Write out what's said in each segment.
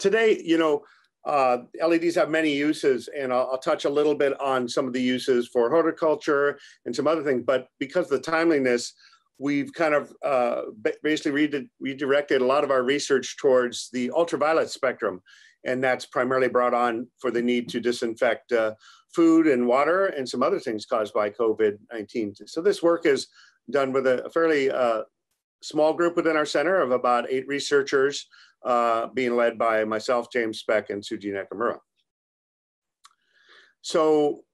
today, you know, uh, LEDs have many uses, and I'll, I'll, touch a little bit on some of the uses for horticulture and some other things. But because of the timeliness, we've kind of uh, basically redirected a lot of our research towards the ultraviolet spectrum, and that's primarily brought on for the need to disinfect uh, food and water and some other things caused by COVID-19. So this work is done with a fairly uh, small group within our center of about eight researchers uh, being led by myself, James Speck, and Shuji Nakamura. So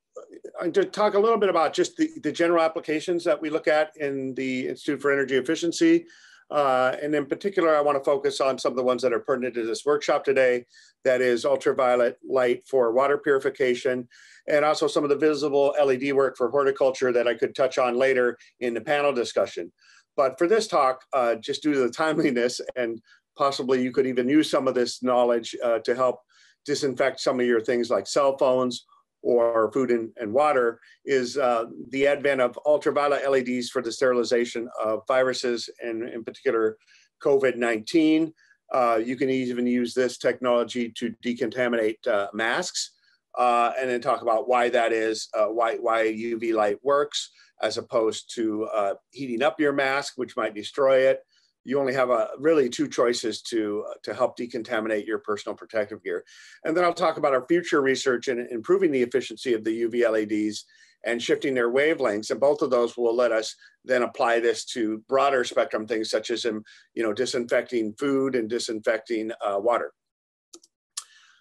uh, to talk a little bit about just the, the general applications that we look at in the Institute for Energy Efficiency. Uh, and in particular, I want to focus on some of the ones that are pertinent to this workshop today. That is ultraviolet light for water purification, and also some of the visible LED work for horticulture that I could touch on later in the panel discussion. But for this talk, uh, just due to the timeliness and possibly you could even use some of this knowledge uh, to help disinfect some of your things like cell phones or food and, and water is uh, the advent of ultraviolet LEDs for the sterilization of viruses and in particular COVID-19. Uh, you can even use this technology to decontaminate uh, masks uh, and then talk about why that is, uh, why, why UV light works as opposed to heating up your mask, which might destroy it, you only have a really two choices to uh, to help decontaminate your personal protective gear. And then I'll talk about our future research in improving the efficiency of the UV LEDs and shifting their wavelengths. And both of those will let us then apply this to broader spectrum things such as in, um, you know, disinfecting food and disinfecting uh, water.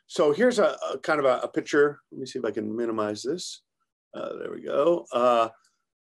So here's a, a kind of a, a, picture. Let me see if I can minimize this. Uh, there we go. Uh,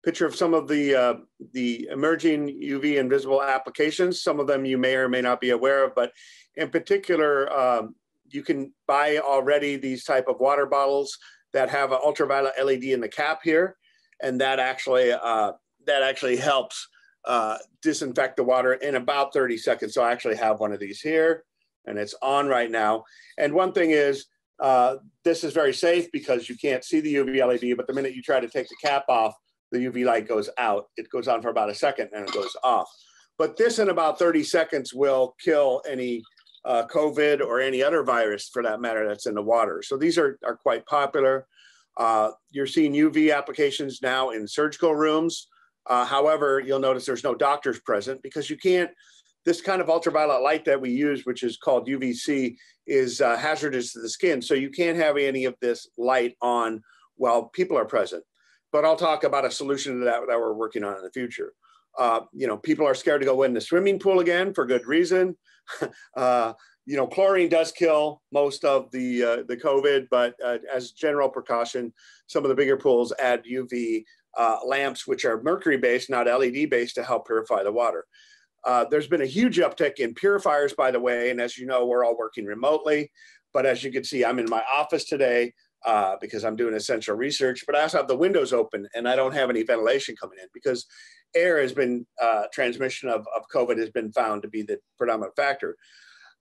picture of some of the uh, the emerging UV and visible applications. Some of them you may or may not be aware of, but in particular, um, you can buy already these type of water bottles that have an ultraviolet LED in the cap here, and that actually uh, that actually helps uh, disinfect the water in about 30 seconds. So I actually have one of these here, and it's on right now. And one thing is. Uh, this is very safe because you can't see the UV LED, but the minute you try to take the cap off, the UV light goes out. It goes on for about a second and it goes off. But this in about 30 seconds will kill any uh, COVID or any other virus for that matter that's in the water. So these are, are quite popular. Uh, you're seeing UV applications now in surgical rooms. Uh, however, you'll notice there's no doctors present because you can't, this kind of ultraviolet light that we use, which is called UVC, is uh, hazardous to the skin. So you can't have any of this light on while people are present but I'll talk about a solution to that that we're working on in the future. Uh, you know, people are scared to go in the swimming pool again for good reason. uh, you know, chlorine does kill most of the uh, the COVID, but uh, as general precaution, some of the bigger pools add UV uh, lamps, which are mercury based, not LED based, to help purify the water. Uh, there's been a huge uptick in purifiers, by the way, and as you know, we're all working remotely. But as you can see, I'm in my office today uh, because I'm doing essential research, but I also have the windows open and I don't have any ventilation coming in because air has been, uh, transmission of, of COVID has been found to be the predominant factor.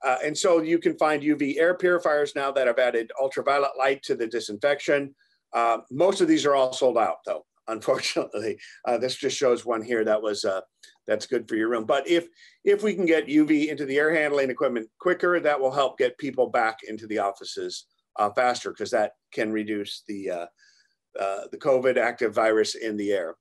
Uh, and so you can find UV air purifiers now that have added ultraviolet light to the disinfection. Uh, most of these are all sold out though, unfortunately. Uh, this just shows one here that was, uh, that's good for your room. But if, if we can get UV into the air handling equipment quicker, that will help get people back into the offices uh, faster because that can reduce the, uh, uh, the COVID active virus in the air.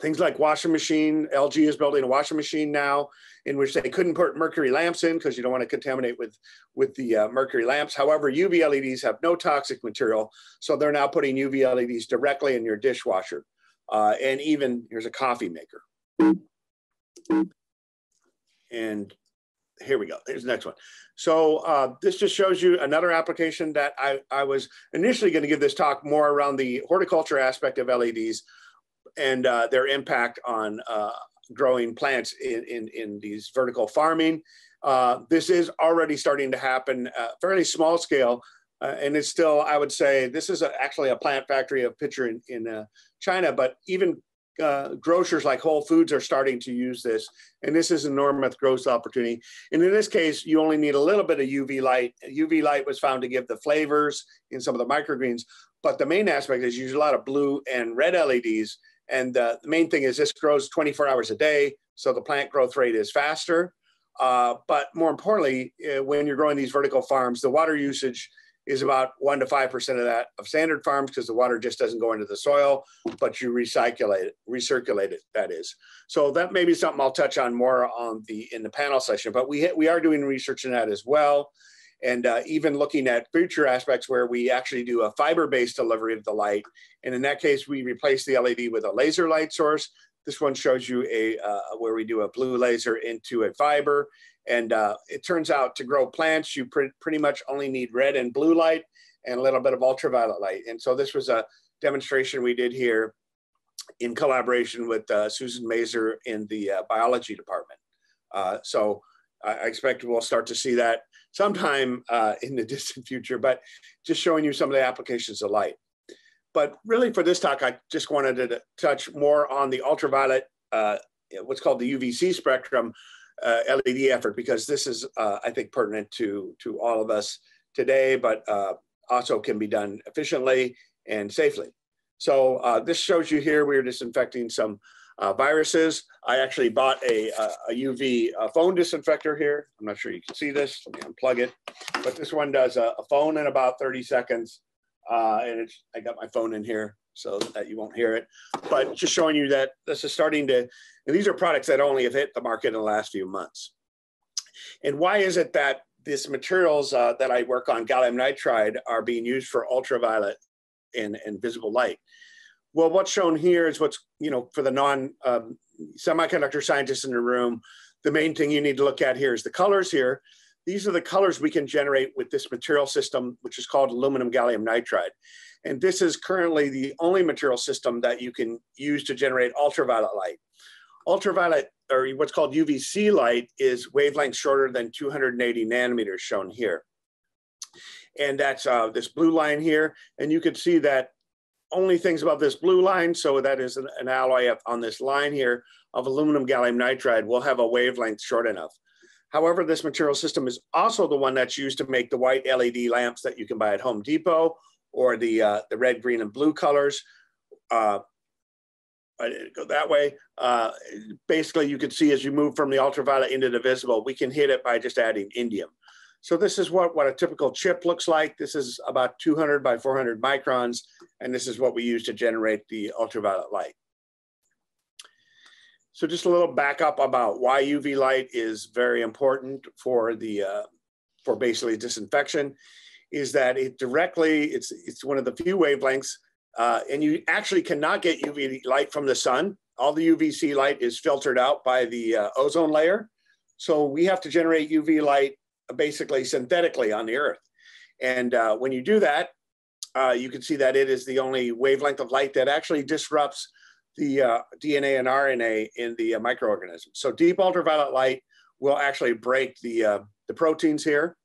Things like washing machine, LG is building a washing machine now in which they couldn't put mercury lamps in because you don't want to contaminate with, with the uh, mercury lamps. However, UV LEDs have no toxic material. So they're now putting UV LEDs directly in your dishwasher. Uh, and even here's a coffee maker. And here we go. Here's the next one. So uh, this just shows you another application that I, I was initially going to give this talk more around the horticulture aspect of LEDs and uh, their impact on uh, growing plants in, in, in, these vertical farming. Uh, this is already starting to happen uh, fairly small scale. Uh, and it's still, I would say, this is a, actually a plant factory of picture in, in China, but even uh, grocers like Whole Foods are starting to use this, and this is an enormous growth opportunity. And in this case, you only need a little bit of UV light. UV light was found to give the flavors in some of the microgreens, but the main aspect is you use a lot of blue and red LEDs. And uh, the main thing is this grows 24 hours a day, so the plant growth rate is faster. Uh, but more importantly, uh, when you're growing these vertical farms, the water usage is about one to five percent of that of standard farms because the water just doesn't go into the soil, but you recirculate it, recirculate it. That is. So that may be something I'll touch on more on the in the panel session. But we we are doing research in that as well, and uh, even looking at future aspects where we actually do a fiber-based delivery of the light. And in that case, we replace the LED with a laser light source. This one shows you a uh, where we do a blue laser into a fiber and uh, it turns out to grow plants, you pr pretty much only need red and blue light and a little bit of ultraviolet light. And so this was a demonstration we did here in collaboration with uh, Susan Mazer in the uh, biology department. Uh, so I expect we'll start to see that sometime uh, in the distant future, but just showing you some of the applications of light. But really for this talk, I just wanted to touch more on the ultraviolet, uh, what's called the UVC spectrum, uh, LED effort because this is, uh, I think, pertinent to, to all of us today, but uh, also can be done efficiently and safely. So uh, this shows you here, we are disinfecting some uh, viruses. I actually bought a, a UV phone disinfector here. I'm not sure you can see this, let me unplug it. But this one does a, a phone in about 30 seconds. Uh, and it's, I got my phone in here so that you won't hear it. But just showing you that this is starting to, and these are products that only have hit the market in the last few months. And why is it that these materials uh, that I work on, gallium nitride, are being used for ultraviolet and, and visible light? Well, what's shown here is what's, you know, for the non um, semiconductor scientists in the room, the main thing you need to look at here is the colors here. These are the colors we can generate with this material system, which is called aluminum gallium nitride. And this is currently the only material system that you can use to generate ultraviolet light. Ultraviolet, or what's called UVC light, is wavelength shorter than 280 nanometers shown here. And that's uh, this blue line here. And you can see that only things above this blue line, so that is an, an alloy on this line here of aluminum gallium nitride will have a wavelength short enough. However, this material system is also the one that's used to make the white LED lamps that you can buy at Home Depot or the, uh, the red, green, and blue colors. Uh, I didn't go that way. Uh, basically, you can see as you move from the ultraviolet into the visible, we can hit it by just adding indium. So this is what, what a typical chip looks like. This is about 200 by 400 microns, and this is what we use to generate the ultraviolet light. So just a little backup about why UV light is very important for the uh, for basically disinfection is that it directly, it's, it's one of the few wavelengths, uh, and you actually cannot get UV light from the sun. All the UVC light is filtered out by the uh, ozone layer. So we have to generate UV light basically synthetically on the earth. And uh, when you do that, uh, you can see that it is the only wavelength of light that actually disrupts the uh, DNA and RNA in the uh, microorganism. So deep ultraviolet light will actually break the, the proteins here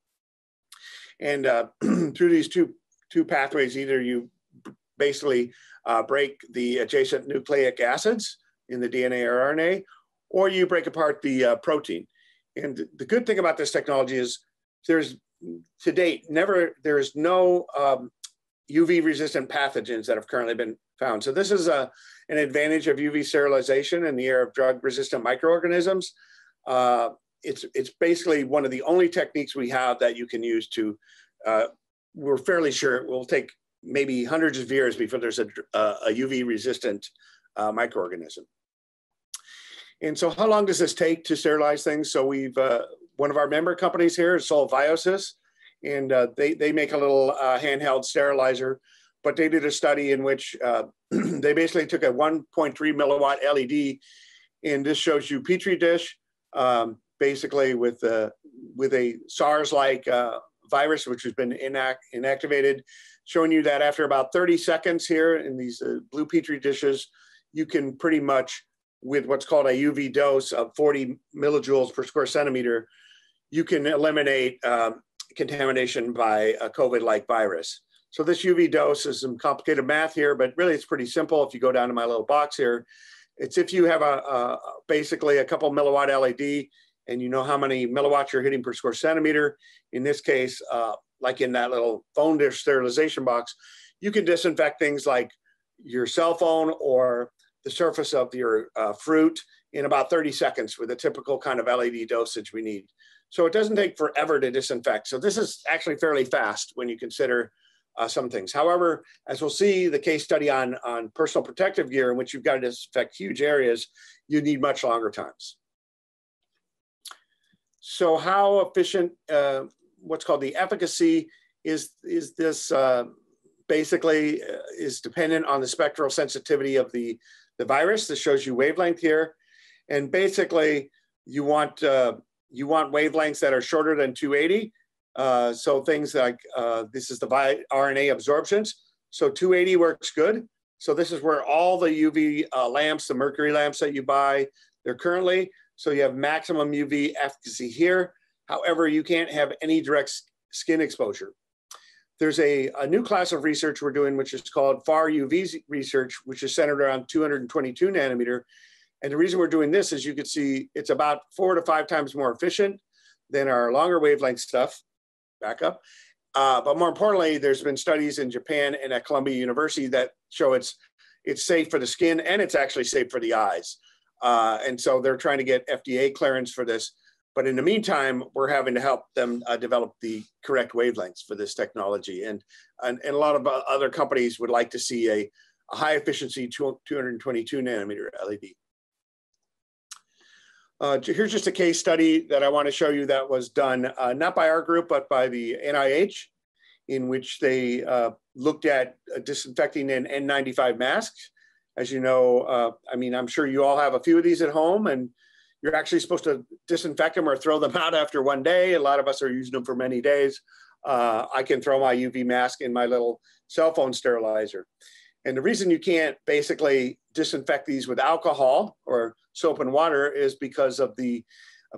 and uh, through these two, two pathways, either you basically uh, break the adjacent nucleic acids in the DNA or RNA, or you break apart the uh, protein. And the good thing about this technology is there's to date never there is no um, UV resistant pathogens that have currently been found. So this is a, an advantage of UV sterilization in the era of drug resistant microorganisms. Uh, it's it's basically one of the only techniques we have that you can use to. Uh, we're fairly sure it will take maybe hundreds of years before there's a, a UV resistant uh, microorganism. And so, how long does this take to sterilize things? So we've uh, one of our member companies here is Seoul Viosys, and uh, they they make a little uh, handheld sterilizer. But they did a study in which uh, they basically took a 1.3 milliwatt LED, and this shows you petri dish. Um, basically with uh, with a SARS-like uh, virus, which has been inact inactivated, showing you that after about 30 seconds here in these uh, blue petri dishes, you can pretty much, with what's called a UV dose of 40 millijoules per square centimeter, you can eliminate um, contamination by a COVID-like virus. So this UV dose is some complicated math here, but really it's pretty simple. If you go down to my little box here, it's if you have a, a basically a couple milliwatt LED, and you know how many milliwatts you're hitting per square centimeter. In this case, uh, like in that little phone dish sterilization box, you can disinfect things like your cell phone or the surface of your uh, fruit in about 30 seconds with a typical kind of LED dosage we need. So it doesn't take forever to disinfect. So this is actually fairly fast when you consider uh, some things. However, as we'll see, the case study on, on personal protective gear in which you've got to disinfect huge areas, you need much longer times. So how efficient, uh, what's called the efficacy is, is this uh, basically uh, is dependent on the spectral sensitivity of the, the virus. This shows you wavelength here. And basically you want, uh, you want wavelengths that are shorter than 280 uh, so things like uh, this is the RNA absorptions. So 280 works good. So this is where all the UV uh, lamps, the mercury lamps that you buy, they're currently. So you have maximum UV efficacy here. However, you can't have any direct skin exposure. There's a, a new class of research we're doing, which is called far UV research, which is centered around 222 nanometer. And the reason we're doing this is you can see it's about four to five times more efficient than our longer wavelength stuff backup. Uh, but more importantly, there's been studies in Japan and at Columbia University that show it's it's safe for the skin and it's actually safe for the eyes. Uh, and so they're trying to get FDA clearance for this. But in the meantime, we're having to help them uh, develop the correct wavelengths for this technology. And, and, and a lot of uh, other companies would like to see a, a high efficiency 222 nanometer LED. Uh, here's just a case study that I want to show you that was done uh, not by our group, but by the NIH, in which they uh, looked at uh, disinfecting an N95 masks. As you know, uh, I mean, I'm sure you all have a few of these at home and you're actually supposed to disinfect them or throw them out after one day. A lot of us are using them for many days. Uh, I can throw my UV mask in my little cell phone sterilizer. And the reason you can't basically disinfect these with alcohol or soap and water is because of the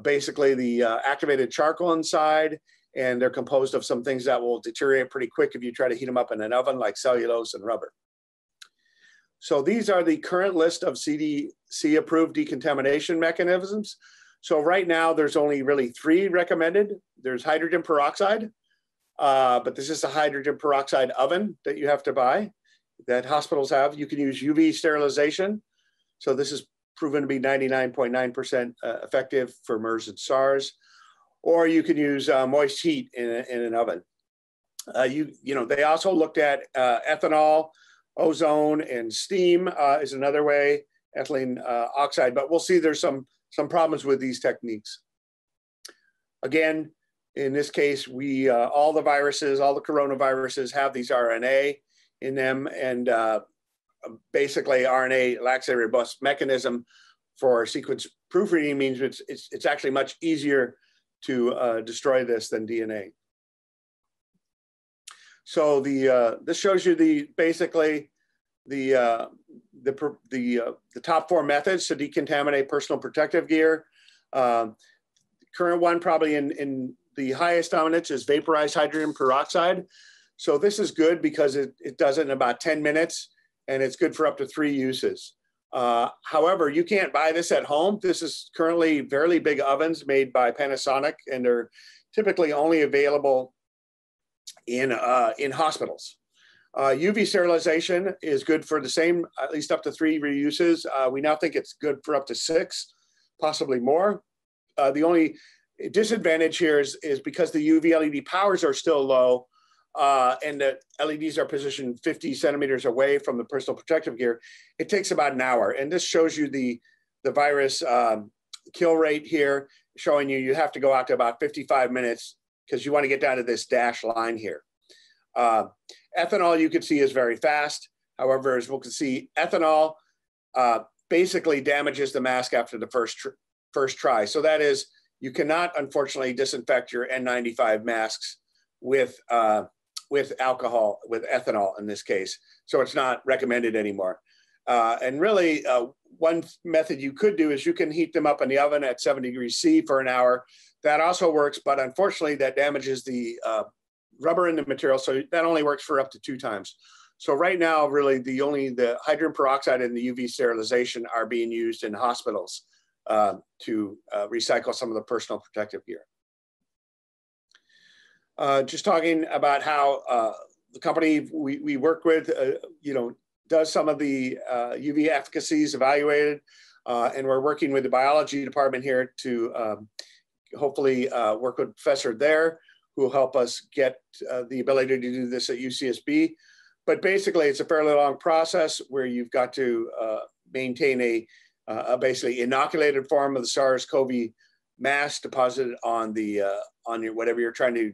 basically the uh, activated charcoal inside and they're composed of some things that will deteriorate pretty quick if you try to heat them up in an oven like cellulose and rubber. So these are the current list of CDC approved decontamination mechanisms. So right now there's only really three recommended. There's hydrogen peroxide, uh, but this is a hydrogen peroxide oven that you have to buy that hospitals have. You can use UV sterilization. So this is proven to be 99.9% uh, effective for MERS and SARS. Or you can use uh, moist heat in, a, in an oven. Uh, you, you know, they also looked at uh, ethanol, ozone, and steam uh, is another way, ethylene uh, oxide, but we'll see there's some, some problems with these techniques. Again, in this case, we, all the viruses, all the coronaviruses have these RNA in them. And uh, basically, RNA lacks a robust mechanism for sequence proofreading means it's, it's, it's actually much easier to uh, destroy this than DNA. So the uh, this shows you the basically the uh, the the uh, the top four methods to decontaminate personal protective gear. Um, current one probably in in the highest dominance is vaporized hydrogen peroxide. So this is good because it, it does it in about 10 minutes and it's good for up to three uses. Uh, however, you can't buy this at home. This is currently fairly big ovens made by Panasonic and they're typically only available in, uh, in hospitals. Uh, UV sterilization is good for the same, at least up to three reuses. Uh, we now think it's good for up to six, possibly more. Uh, the only disadvantage here is, is because the UV LED powers are still low, uh, and the LEDs are positioned 50 centimeters away from the personal protective gear, it takes about an hour. And this shows you the, the virus um, kill rate here, showing you you have to go out to about 55 minutes because you want to get down to this dash line here. Uh, ethanol, you can see, is very fast. However, as we can see, ethanol uh, basically damages the mask after the first, tr first try. So that is, you cannot, unfortunately, disinfect your N95 masks with uh, with alcohol, with ethanol in this case. So it's not recommended anymore. Uh, and really, uh, one method you could do is you can heat them up in the oven at 70 degrees C for an hour. That also works, but unfortunately, that damages the uh, rubber in the material. So that only works for up to two times. So right now, really, the only the hydrogen peroxide and the UV sterilization are being used in hospitals uh, to uh, recycle some of the personal protective gear uh, just talking about how uh, the company we, we work with, uh, you know, does some of the UV uh, efficacies evaluated. Uh, and we're working with the biology department here to um, hopefully work with professor there who will help us get the ability to do this at UCSB. But basically, it's a fairly long process where you've got to maintain a, a, basically inoculated form of the SARS-CoV mass deposited on the uh, on your whatever you're trying to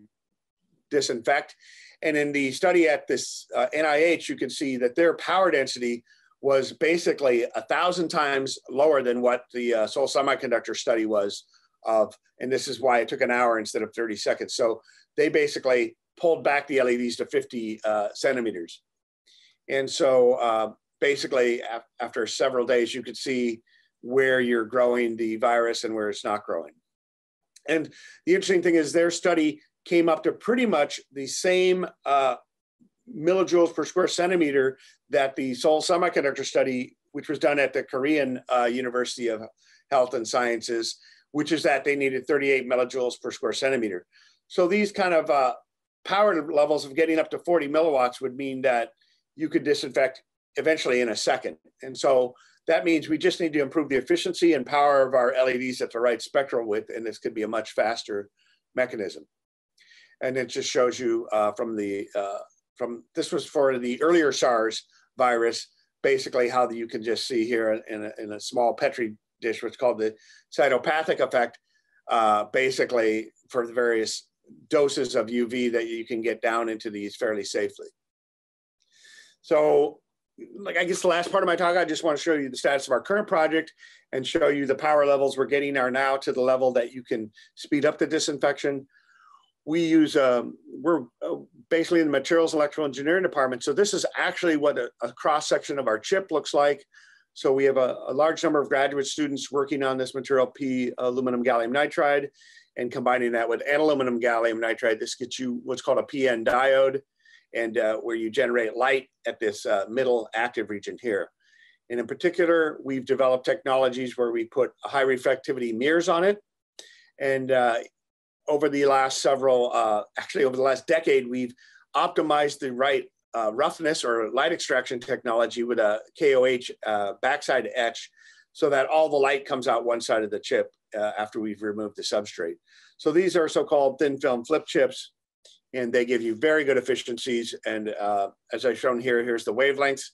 disinfect. And in the study at this NIH, you can see that their power density was basically a thousand times lower than what the uh, Seoul Semiconductor study was of, and this is why it took an hour instead of 30 seconds. So they basically pulled back the LEDs to 50 uh, centimeters. And so uh, basically af after several days, you could see where you're growing the virus and where it's not growing. And the interesting thing is their study came up to pretty much the same uh, millijoules per square centimeter that the Seoul Semiconductor study, which was done at the Korean uh, University of Health and Sciences, which is that they needed 38 millijoules per square centimeter. So these kind of uh, power levels of getting up to 40 milliwatts would mean that you could disinfect eventually in a second. And so that means we just need to improve the efficiency and power of our LEDs at the right spectral width, and this could be a much faster mechanism. And it just shows you uh, from the uh, from this was for the earlier SARS virus, basically how you can just see here in a, in a small Petri dish, what's called the cytopathic effect, uh, basically for the various doses of UV that you can get down into these fairly safely. So like I guess the last part of my talk, I just want to show you the status of our current project and show you the power levels we're getting are now to the level that you can speed up the disinfection we use, um, we're uh, basically in the materials electrical engineering department. So this is actually what a, a cross section of our chip looks like. So we have a, a, large number of graduate students working on this material P aluminum gallium nitride and combining that with N aluminum gallium nitride. This gets you what's called a PN diode and uh, where you generate light at this uh, middle active region here. And in particular, we've developed technologies where we put high reflectivity mirrors on it. And uh, over the last several, uh, actually over the last decade, we've optimized the right uh, roughness or light extraction technology with a KOH uh, backside etch so that all the light comes out one side of the chip uh, after we've removed the substrate. So these are so-called thin film flip chips and they give you very good efficiencies. And uh, as I've shown here, here's the wavelengths.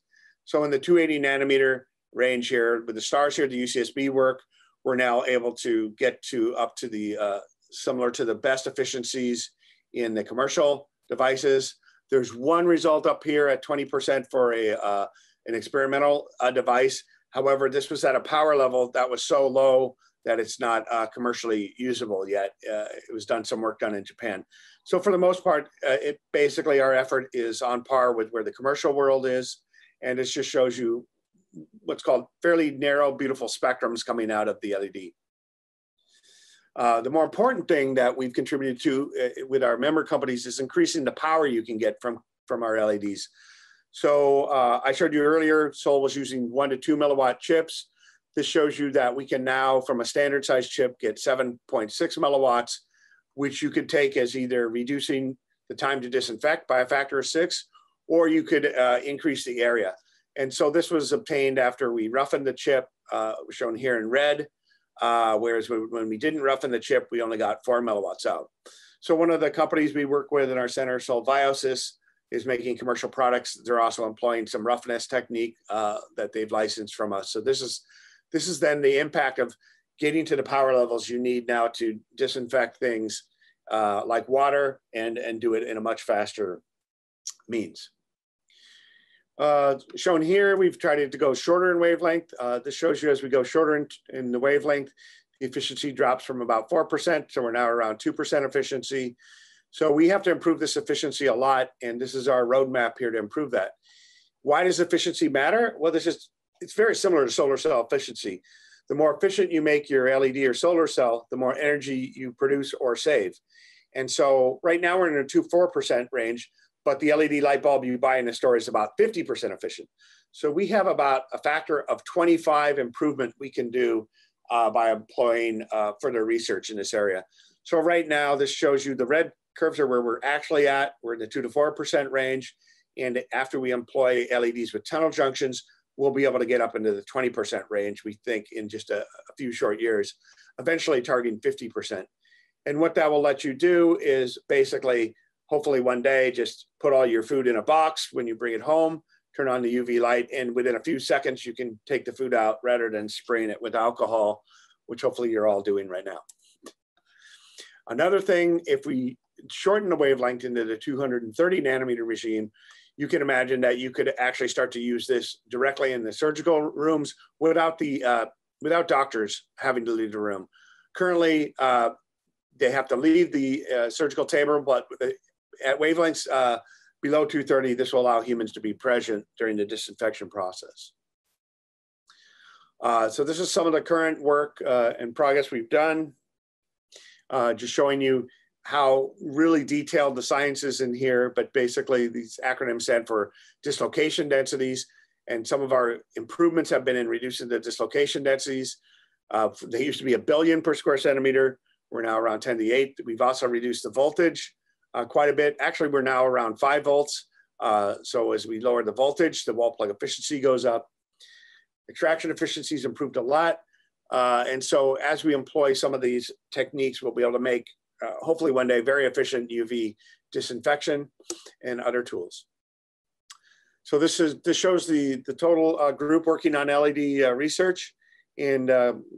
So in the 280 nanometer range here with the stars here, the UCSB work, we're now able to get to up to the uh, similar to the best efficiencies in the commercial devices. There's one result up here at 20% for a, uh, an experimental uh, device. However, this was at a power level that was so low that it's not uh, commercially usable yet. Uh, it was done some work done in Japan. So for the most part, uh, it basically our effort is on par with where the commercial world is. And it just shows you what's called fairly narrow, beautiful spectrums coming out of the LED. Uh, the more important thing that we've contributed to uh, with our member companies is increasing the power you can get from, from our LEDs. So uh, I showed you earlier, Seoul was using one to two milliwatt chips. This shows you that we can now, from a standard size chip, get 7.6 milliwatts, which you could take as either reducing the time to disinfect by a factor of six, or you could uh, increase the area. And so this was obtained after we roughened the chip, uh, shown here in red, uh, whereas when we didn't roughen the chip, we only got four milliwatts out. So one of the companies we work with in our center, Seoul Viosys, is making commercial products. They're also employing some roughness technique uh, that they've licensed from us. So this is this is then the impact of getting to the power levels you need now to disinfect things uh, like water and and do it in a much faster means. Uh, shown here, we've tried to go shorter in wavelength. Uh, this shows you as we go shorter in, in, the wavelength, the efficiency drops from about 4%, so we're now around 2% efficiency. So we have to improve this efficiency a lot, and this is our roadmap here to improve that. Why does efficiency matter? Well, this is it's very similar to solar cell efficiency. The more efficient you make your LED or solar cell, the more energy you produce or save. And so right now we're in a 2 4% range, but the LED light bulb you buy in the store is about 50% efficient. So we have about a factor of 25 improvement we can do uh, by employing uh, further research in this area. So right now, this shows you the red curves are where we're actually at. We're in the two to 4% range. And after we employ LEDs with tunnel junctions, we'll be able to get up into the 20% range, we think, in just a, a few short years, eventually targeting 50%. And what that will let you do is basically, hopefully one day, just put all your food in a box when you bring it home, turn on the UV light, and within a few seconds, you can take the food out rather than spraying it with alcohol, which hopefully you're all doing right now. Another thing, if we shorten the wavelength into the 230 nanometer regime, you can imagine that you could actually start to use this directly in the surgical rooms without the uh, without doctors having to leave the room. Currently, uh, they have to leave the uh, surgical table, but at wavelengths uh, below 230, this will allow humans to be present during the disinfection process. Uh, so this is some of the current work uh, and progress we've done. just showing you how really detailed the science is in here, but basically these acronyms stand for dislocation densities. And some of our improvements have been in reducing the dislocation densities. Uh, they used to be a billion per square centimeter. We're now around 10 to the 8. We've also reduced the voltage uh, quite a bit. Actually, we're now around 5 volts. Uh, so as we lower the voltage, the wall plug efficiency goes up. Extraction efficiency has improved a lot. Uh, and so as we employ some of these techniques, we'll be able to make uh, hopefully one day, very efficient UV disinfection and other tools. So this is this shows the the total uh, group working on LED uh, research, and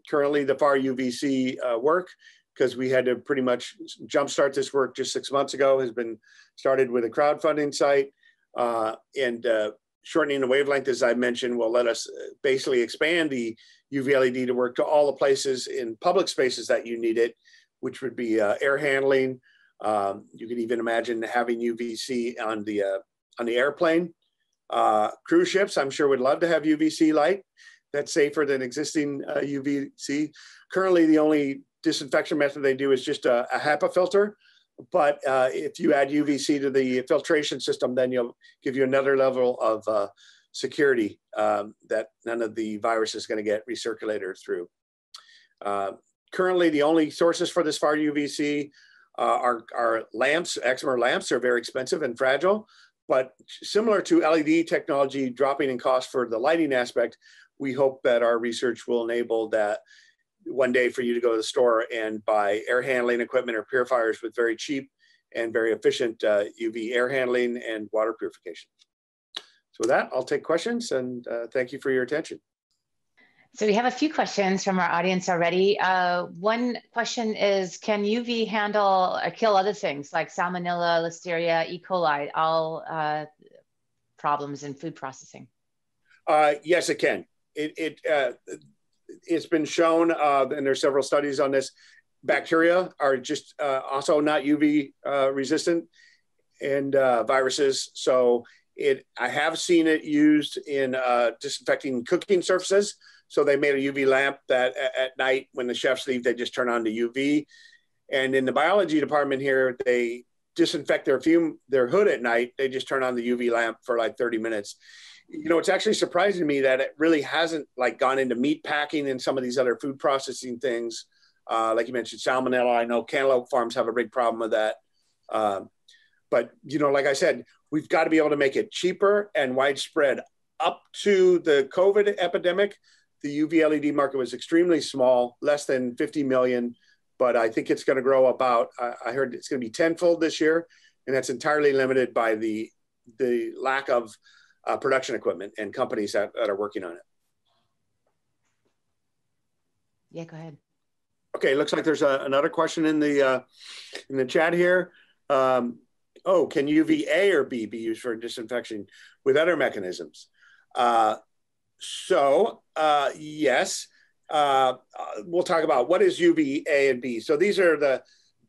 currently the far UVC work because we had to pretty much jumpstart this work just six months ago has been started with a crowdfunding site, uh, and shortening the wavelength, as I mentioned, will let us basically expand the UV LED to work to all the places in public spaces that you need it, which would be uh, air handling. Um, you can even imagine having UVC on the uh, on the airplane. Uh, cruise ships, I'm sure, would love to have UVC light. That's safer than existing UVC. Uh, Currently, the only disinfection method they do is just a, a HEPA filter. But uh, if you add UVC to the filtration system, then you'll give you another level of uh, security um, that none of the virus is going to get recirculated through. Uh, currently the only sources for this far UVC uh, are, are lamps. Excimer lamps are very expensive and fragile, but similar to LED technology dropping in cost for the lighting aspect, we hope that our research will enable that one day for you to go to the store and buy air handling equipment or purifiers with very cheap and very efficient uh, UV air handling and water purification. So with that, I'll take questions and uh, thank you for your attention. So we have a few questions from our audience already. Uh, one question is, can UV handle or kill other things like salmonella, listeria, E. coli, all uh, problems in food processing? Uh, yes, it can. It, it, uh, it's been shown, uh, and there's several studies on this, bacteria are just uh, also not UV resistant and viruses. So it, I have seen it used in disinfecting cooking surfaces. So they made a UV lamp that at night when the chefs leave, they just turn on the UV. And in the biology department here, they disinfect their fume their hood at night. They just turn on the UV lamp for like 30 minutes. You know, it's actually surprising to me that it really hasn't like gone into meat packing and some of these other food processing things. Uh, like you mentioned, salmonella. I know cantaloupe farms have a big problem with that. Um, but you know, like I said, we've got to be able to make it cheaper and widespread. Up to the COVID epidemic, the UV LED market was extremely small, less than 50 million, but I think it's going to grow about, I heard it's going to be tenfold this year. And that's entirely limited by the, the lack of uh, production equipment and companies that, that are working on it. Yeah, go ahead. Okay, looks like there's a, another question in the uh, in the chat here. Um, oh, can UVA or B be used for disinfection with other mechanisms? Uh, so uh, yes, uh, we'll talk about what is UVA and B. So these are the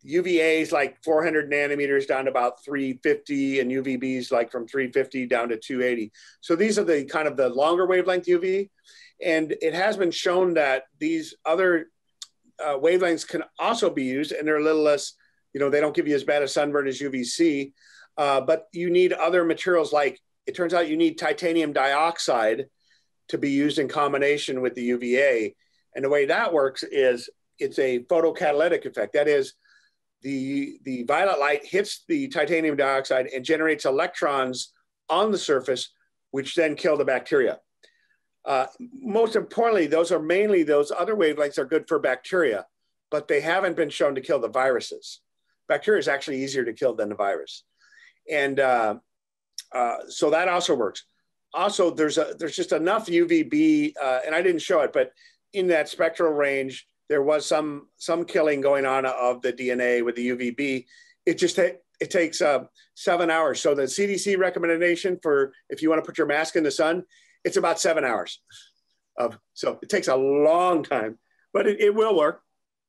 UVAs like 400 nanometers down to about 350 and UVBs like from 350 down to 280. So these are the kind of the longer wavelength UV. And it has been shown that these other uh, wavelengths can also be used and they're a little less, you know, they don't give you as bad a sunburn as UVC, uh, but you need other materials like, it turns out you need titanium dioxide to be used in combination with the UVA. And the way that works is it's a photocatalytic effect. That is, the, the violet light hits the titanium dioxide and generates electrons on the surface, which then kill the bacteria. Uh, most importantly, those are mainly those other wavelengths are good for bacteria, but they haven't been shown to kill the viruses. Bacteria is actually easier to kill than the virus. And uh, uh, so that also works. Also, there's a there's just enough UVB, uh, and I didn't show it, but in that spectral range, there was some some killing going on of the DNA with the UVB. It just it takes uh, seven hours. So the CDC recommendation for if you want to put your mask in the sun, it's about seven hours. Of so it takes a long time, but it, it will work.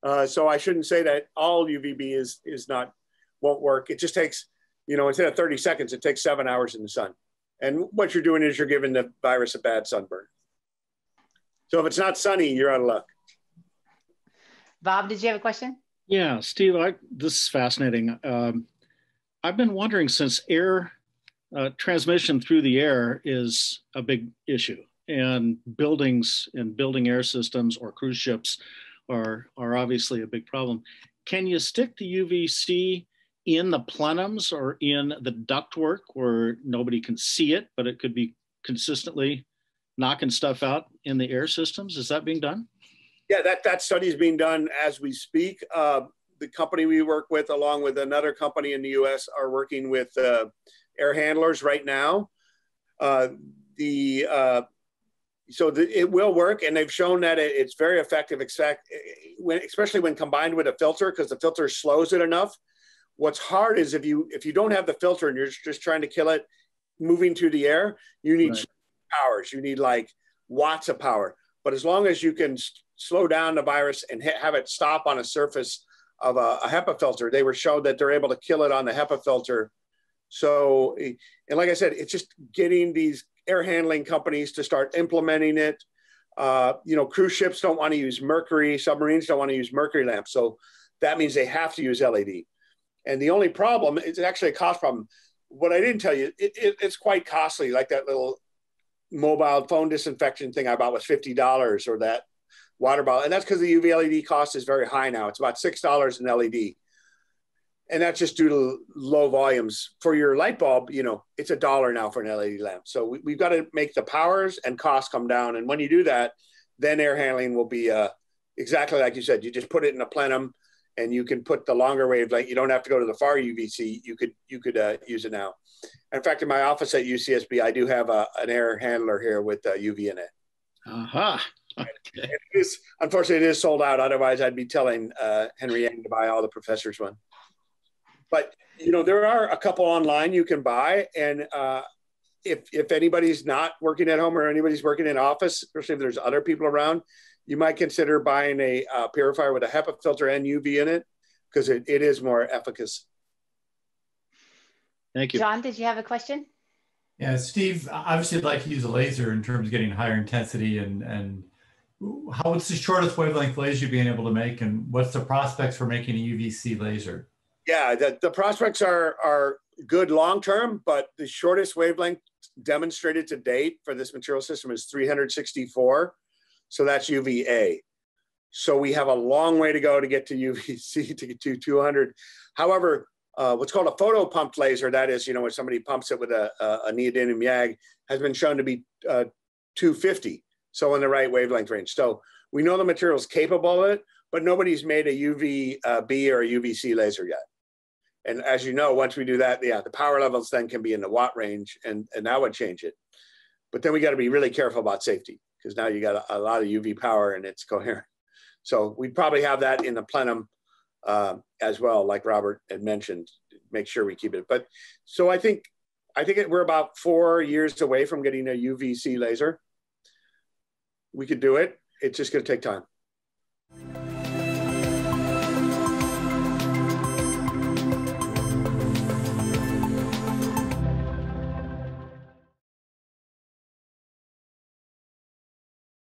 Uh, so I shouldn't say that all UVB is is not won't work. It just takes you know instead of 30 seconds, it takes seven hours in the sun. And what you're doing is you're giving the virus a bad sunburn. So if it's not sunny, you're out of luck. Bob, did you have a question? Yeah, Steve, I, this is fascinating. Um, I've been wondering since air uh, transmission through the air is a big issue, and buildings and building air systems or cruise ships are, are obviously a big problem. Can you stick the UVC in the plenums or in the ductwork where nobody can see it, but it could be consistently knocking stuff out in the air systems? Is that being done? Yeah, that, that study is being done as we speak. Uh, the company we work with, along with another company in the US, are working with uh, air handlers right now. Uh, the uh, so the, it will work, and they've shown that it, it's very effective, expect, when, especially when combined with a filter, because the filter slows it enough. What's hard is if you if you don't have the filter and you're just trying to kill it, moving through the air, you need right. powers. You need like watts of power. But as long as you can slow down the virus and have it stop on a surface of a, a, HEPA filter. They were showed that they're able to kill it on the HEPA filter. So, and like I said, it's just getting these air handling companies to start implementing it. Uh, you know, cruise ships don't want to use mercury, submarines don't want to use mercury lamps. So that means they have to use LED. And the only problem is actually a cost problem. What I didn't tell you, it, it, it's quite costly. Like that little mobile phone disinfection thing I bought was $50 or that water bottle. And that's because the UV LED cost is very high now. It's about $6 an LED. And that's just due to low volumes. For your light bulb, you know, it's a dollar now for an LED lamp. So we, have got to make the powers and costs come down. And when you do that, then air handling will be uh, exactly like you said. You just put it in a plenum and you can put the longer wavelength. You don't have to go to the far UVC. You could you could uh, use it now. In fact, in my office at UCSB, I do have a, an air handler here with uh, UV in it. Aha. Uh-huh okay. It is, unfortunately, it is sold out. Otherwise, I'd be telling uh, Henry Yang to buy all the professors one. But you know, there are a couple online you can buy, and uh, if if anybody's not working at home or anybody's working in office, especially if there's other people around, you might consider buying a uh, purifier with a HEPA filter and UV in it because it, it is more efficacious. Thank you. John, did you have a question? Yeah, Steve, obviously I'd like to use a laser in terms of getting higher intensity and, and how what's the shortest wavelength laser you're being able to make and what's the prospects for making a UVC laser? Yeah, the, the prospects are, are good long term, but the shortest wavelength demonstrated to date for this material system is 364. So that's UVA. So we have a long way to go to get to UVC to get to 200. However, uh, what's called a photo pumped laser, that is, you know, when somebody pumps it with a, a, a neodymium YAG, has been shown to be uh, 250 so in the right wavelength range. So we know the material is capable of it, but nobody's made a UV uh, B or a UVC laser yet. And as you know, once we do that, yeah, the power levels then can be in the watt range, and and that would change it. But then we got to be really careful about safety because now you got a, a, lot of UV power and it's coherent. So we'd probably have that in the plenum uh, as well, like Robert had mentioned. Make sure we keep it. But so I think I think it, we're about four years away from getting a UVC laser we could do it. It's just going to take time.